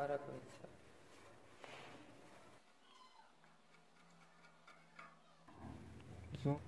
Arakovica. Co?